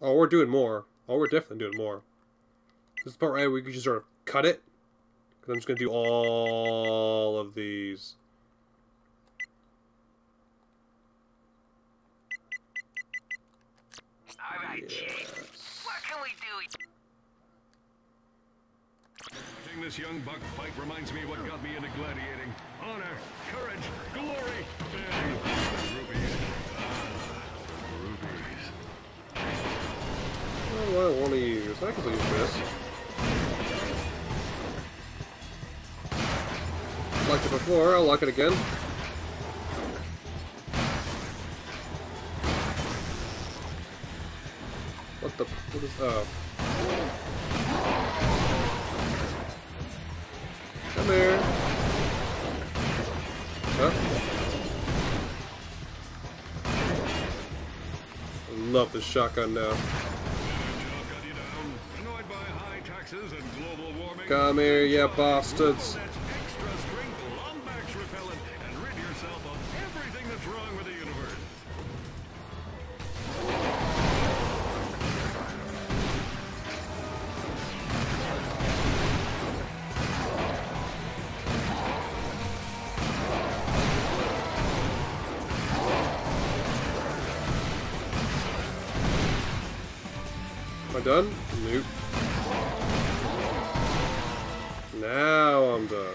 Oh, we're doing more. Oh, we're definitely doing more. This is the part right we could just sort of cut it. Because I'm just going to do all of these. All right, Chief. What can we do? Watching this young buck fight reminds me what got me into gladiating. Honor, courage, glory, and what I want to use. I can use this. Liked it before, I'll like it again. What the... What is... Oh. Come here. Huh? I love the shotgun now. Come here, you bastards. Am I done? Nope. Now I'm done.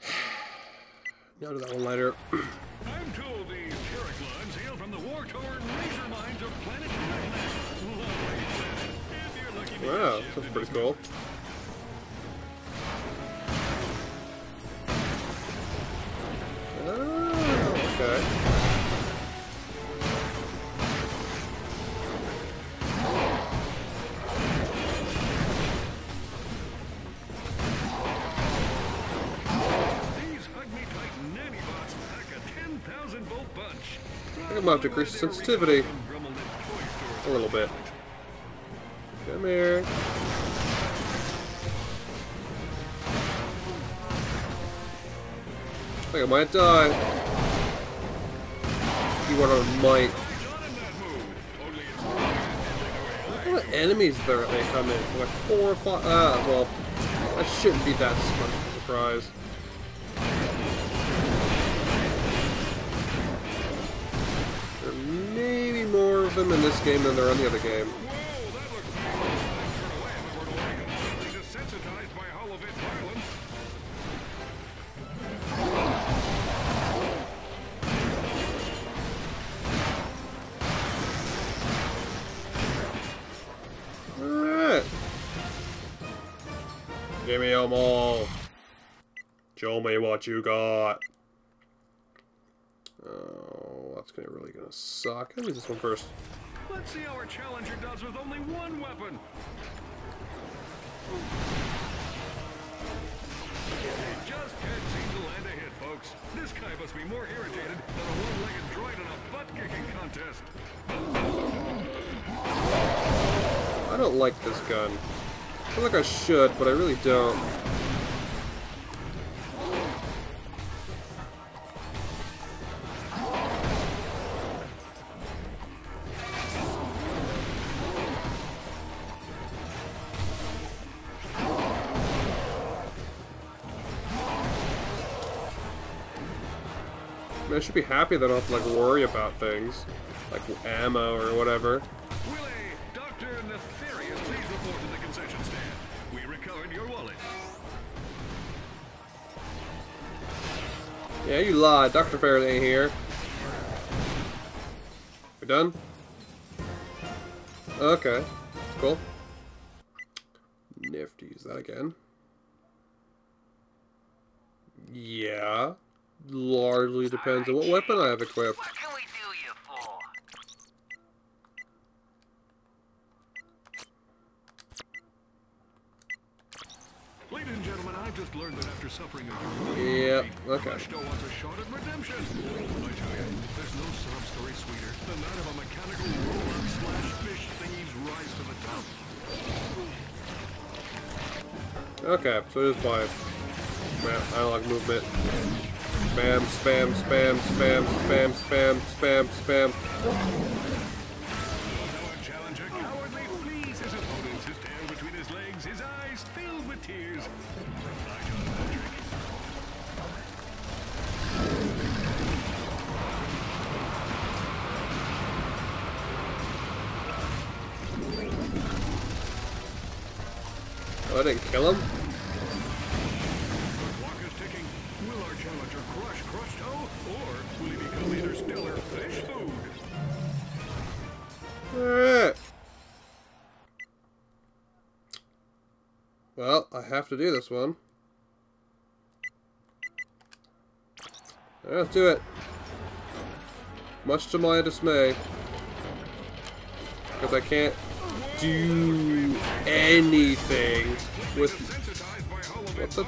Now to that one later. I'm told these hail from the war-torn laser mines of planet Nightmare. Lovely. If you're lucky Wow, that's pretty cool. Punch. I have to increase sensitivity a little bit. Come here. I think I might die. Want to might. Look at the enemies there they come in. Like four or five. Ah, well, that shouldn't be that much of a surprise. There may be more of them in this game than there are in the other game. Show me what you got. Oh, that's gonna really gonna suck. Let me this one first. Let's see how our challenger does with only one weapon. They just can't seem to land a hit, folks. This guy must be more irritated than a one-legged droid in a butt-kicking contest. I don't like this gun. I feel like I should, but I really don't. Should be happy that I don't have to like worry about things. Like ammo or whatever. Willie, Dr. Nefarious, please report to the concession stand. We recovered your wallet. Yeah, you lied. Dr. Faraday ain't here. We done? Okay. Cool. Never to use that again. Yeah. Largely depends on what weapon I have equipped. What can we do you for? Ladies and gentlemen, I've just learned that after suffering a Yep, humiliating defeat, okay. Presto wants a shot at redemption. I tell you, there's no sob story sweeter than that of a mechanical roller slash fish thingy's rise to the top. Okay, so it is by map analog movement. Spam, spam, spam, spam, spam, spam, spam, spam. Have to do this one. Let's do it. Much to my dismay. Because I can't do anything with... What the-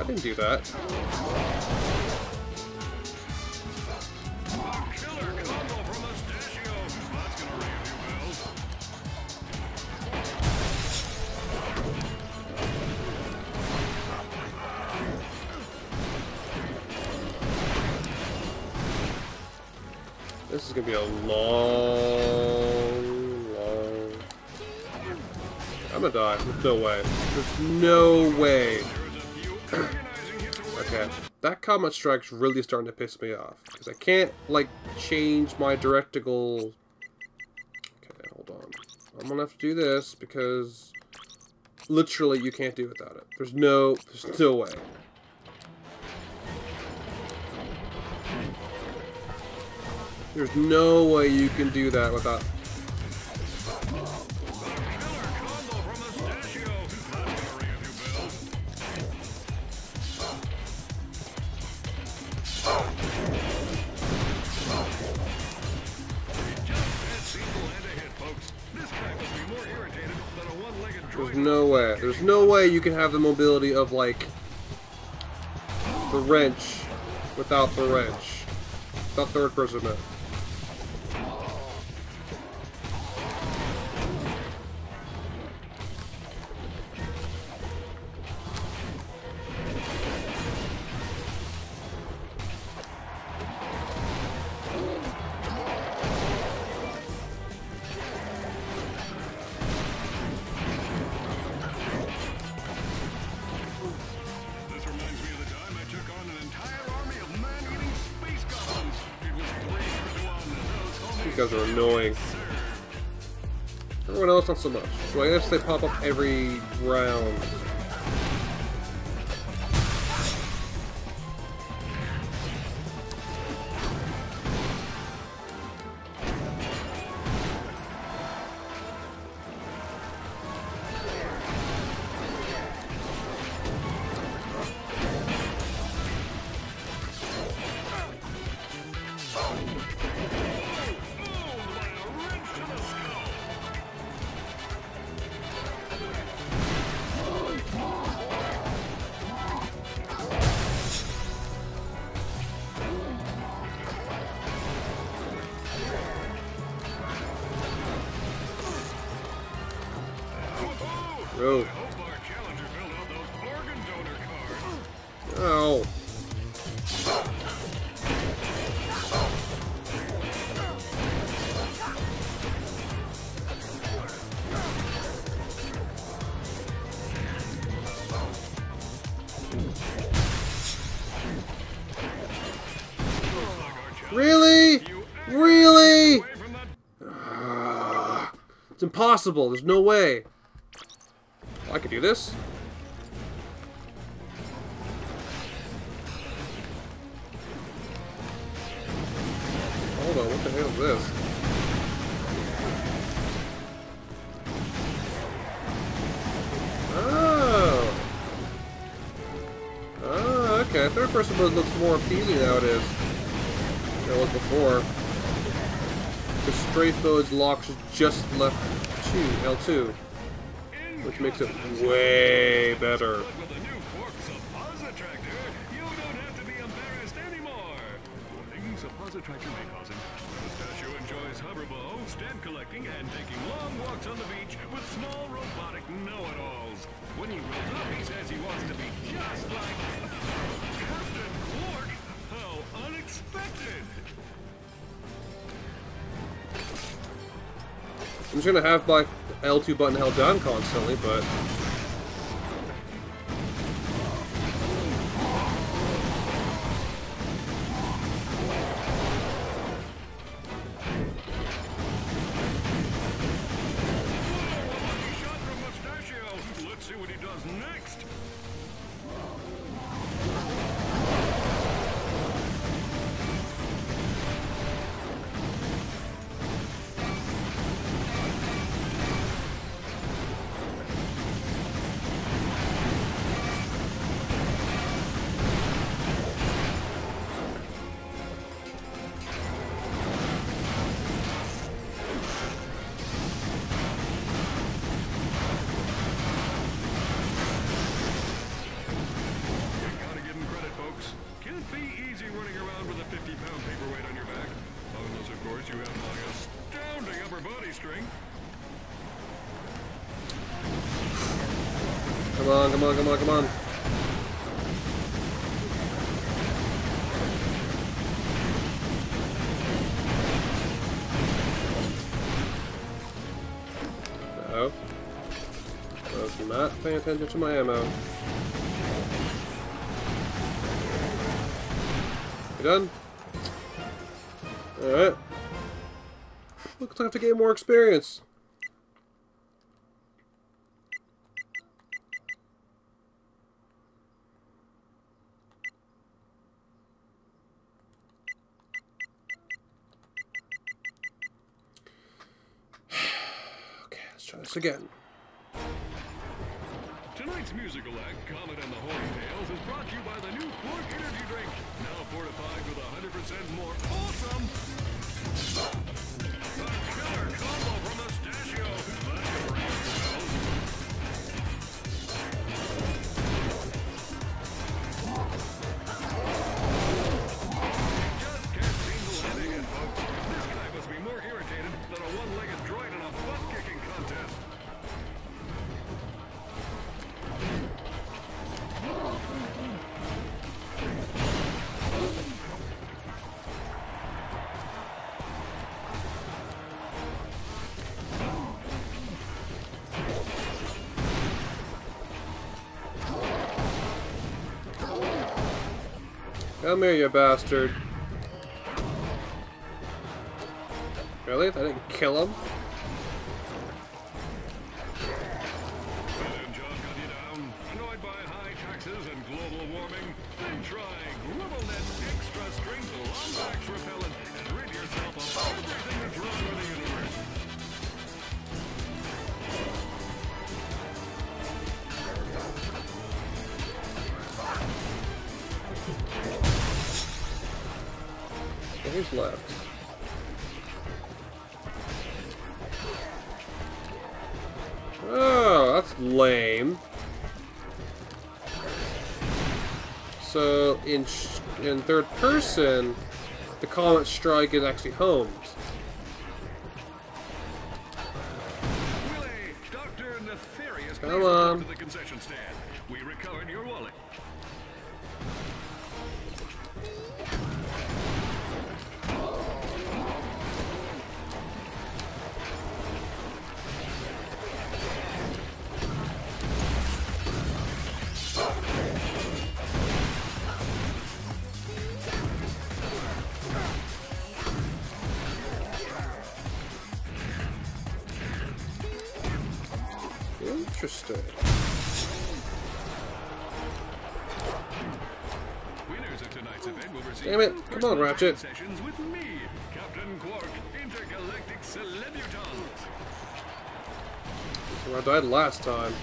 I didn't do that. Gonna be a long, long... I'm gonna die. There's no way. There's no way. Okay, that comet strike's really starting to piss me off because I can't like change my directical. Okay, hold on. I'm gonna have to do this because literally you can't do without it. There's no, there's no way. There's no way you can do that without. There's no way. There's no way you can have the mobility of like the wrench without the wrench. Without third person mode. So much. So I guess they pop up every round. Impossible. There's no way. Oh, I could do this. Hold on, what the hell is this? Oh. Oh, okay. Third person mode looks more appealing nowadays than it was before. The strafe mode's locks just left L2, which makes it way better. With a new quark suppositractor, you don't have to be embarrassed anymore. Warnings, a positractor may cause him. Mustachio enjoys hoverbow, stamp collecting, and taking long walks on the beach with small robotic know-it-alls. When he grows up, he says he wants to be just like Captain Quark. How unexpected! I'm just gonna have like L2 button held down constantly, but. Let's see what he does next. On, come on, come on, come on. I was not paying attention to my ammo. You done? Alright. Looks like I have to gain more experience. Okay, this again. Tonight's musical act, Comet and the Horny Tales, is brought to you by the new Quark Energy Drink, now fortified with 100% more awesome. A killer combo from Mustachio. Just can't seem to landing it, folks. This guy must be more irritated than a one-legged Come here, you bastard. Really? I didn't kill him? Who's left? Oh, that's lame. So in in third person, the comet strike is actually homed. Damn it. Come on, Ratchet. Sessions with me, Captain Quark, Intergalactic. Where I died last time.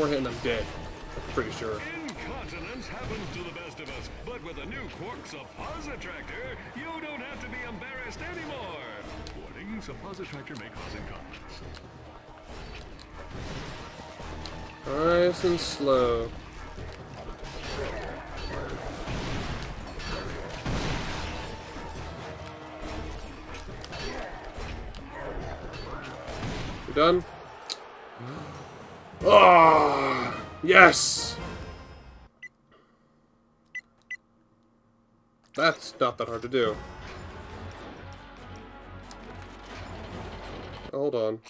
More hit and I'm dead. Pretty sure. Incontinence happens to the best of us, but with a new Quark Suppositractor, you don't have to be embarrassed anymore. Warning, Suppositractor may cause incontinence. Nice and slow. You done? Mm. Ah, yes. That's not that hard to do. Hold on.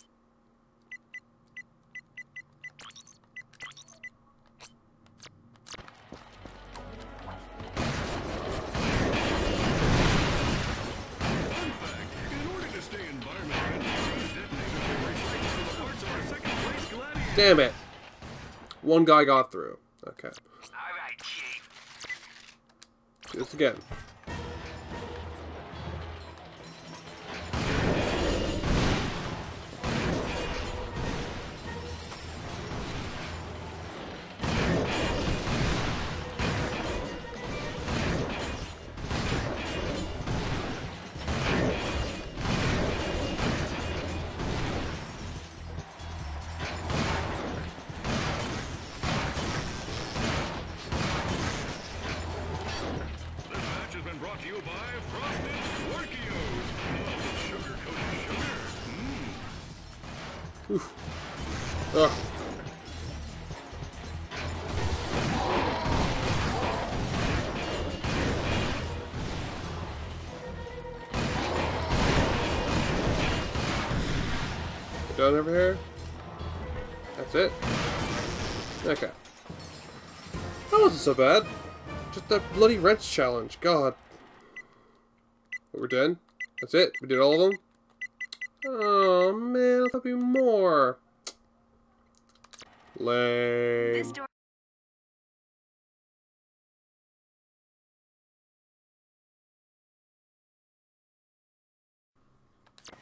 Damn it. One guy got through. Okay. Alright, Chief. Do this again. Done over here? That's it? Okay. That wasn't so bad. Just that bloody wrench challenge. God. But we're done? That's it? We did all of them? Oh man, I thought there'd be more. Lame.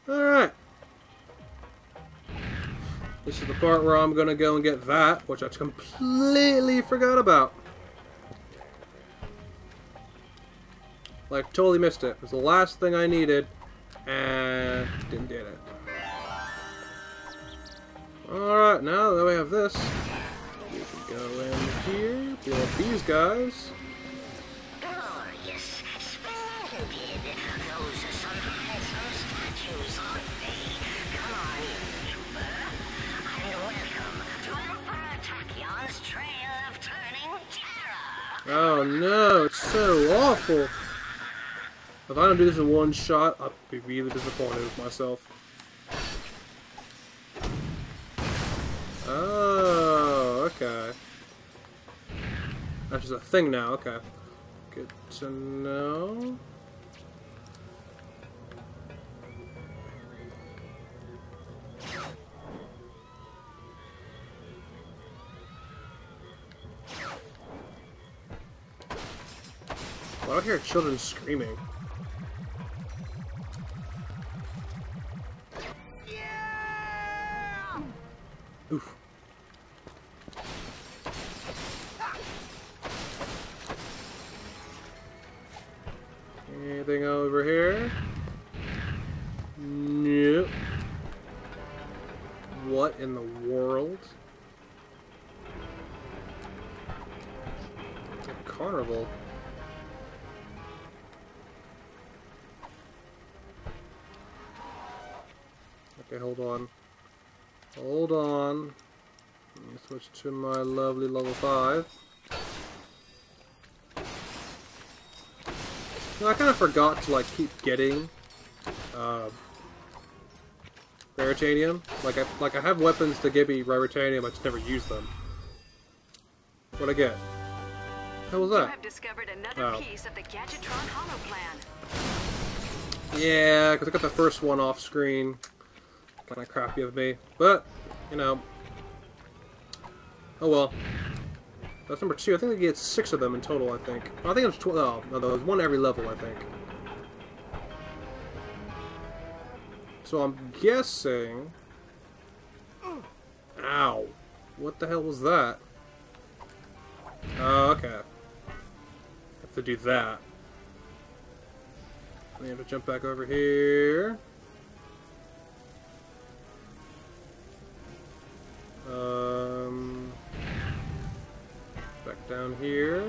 Alright. This is the part where I'm gonna go and get that, which I completely forgot about. Like, totally missed it. It was the last thing I needed, and didn't get it. Alright, now that we have this, we can go in here, blow up these guys. Oh no, it's so awful. If I don't do this in one shot, I'll be really disappointed with myself. Oh, okay. That's just a thing now, okay. Good to know. Why I hear children screaming? Okay, hold on. Hold on. Let me switch to my lovely level 5. No, I kind of forgot to like keep getting uh, Raritanium. Like I like I have weapons to give me Raritanium, I just never use them. What I get? How was You that? have discovered another Oh. piece of the Gadgetron Hollow Plan. Yeah, because I got the first one off screen. Kind of crappy of me, but you know. Oh well. That's number two. I think they get six of them in total. I think. I think it's twelve. Oh, no, there's one every level. I think. So I'm guessing. Ow. What the hell was that? Oh, okay. Have to do that. We have to jump back over here. Down here.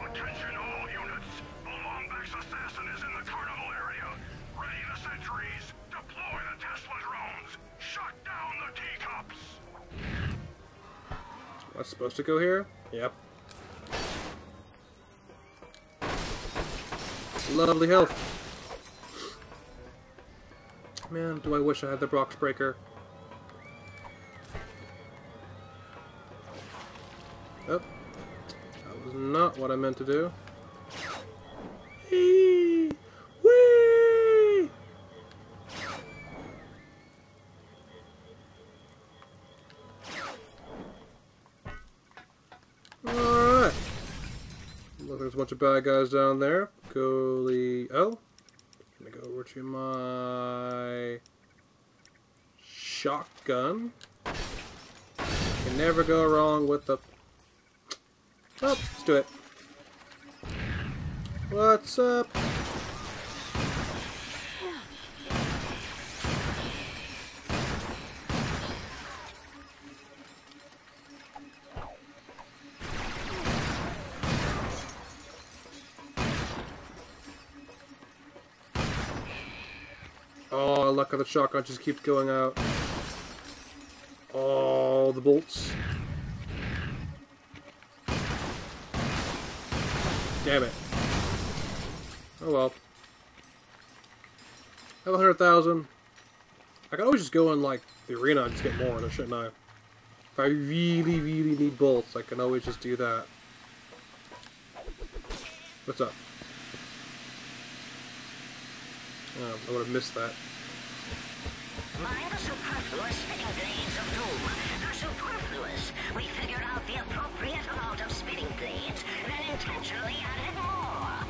Attention all units. The Lombax assassin is in the carnival area. Ready the sentries. Deploy the Tesla drones. Shut down the teacups. Am I supposed to go here? Yep. Lovely health. Man, do I wish I had the Box Breaker. Oh. Not what I meant to do. Alright. Look, there's a bunch of bad guys down there. Goalie. Oh. Gonna go over to my shotgun. Can never go wrong with the. Oh, let's do it. What's up? Oh, luck of the shotgun just keeps going out. Oh, the bolts. Damn it. Oh well. I Have a hundred thousand. I can always just go in like the arena and just get more, shouldn't I? If I really, really need bolts, I can always just do that. What's up? Oh, I would have missed that. Superfluous. We figured out the appropriate amount of spinning blades, then intentionally added more.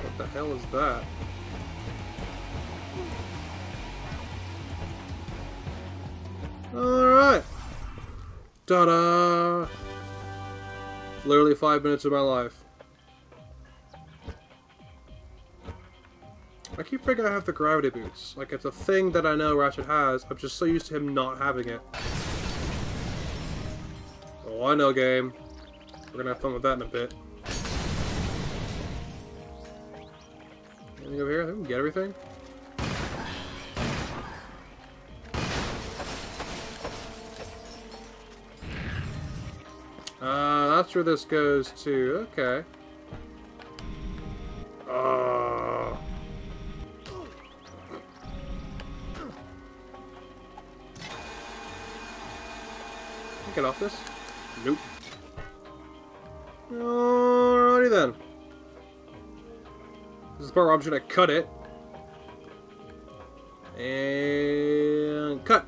What the hell is that? Alright. Ta-da! Literally five minutes of my life. Keep forgetting I have the gravity boots. Like, it's a thing that I know Ratchet has. I'm just so used to him not having it. Oh, I know, game. We're gonna have fun with that in a bit. Anything over here? I think we can get everything. Uh, that's where this goes to. Okay. Get off this? Nope. Alrighty then. This is the part where I'm just gonna cut it. And cut.